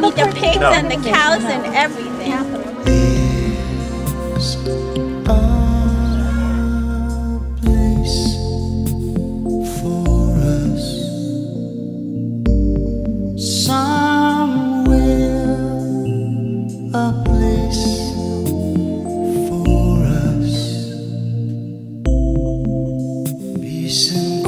gonna meet the pigs and the cows and everything. There's a place for us somewhere, a place for us. Peace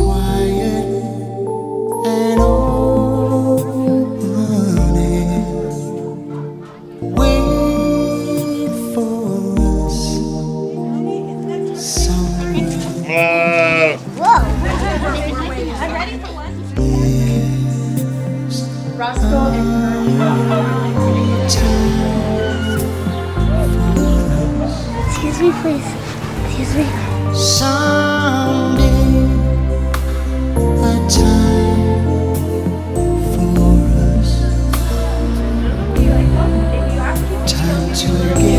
Excuse me, please. Excuse me. Someday, a time for us. Time together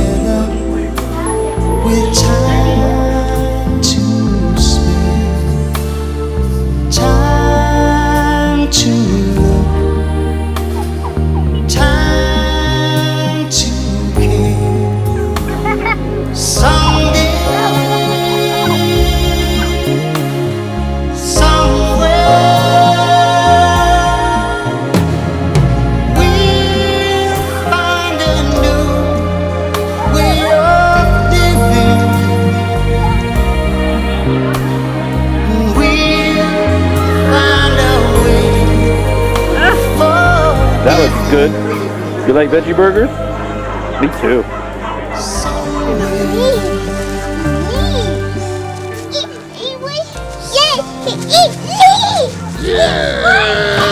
good. You like veggie burgers? Me too. Yeah.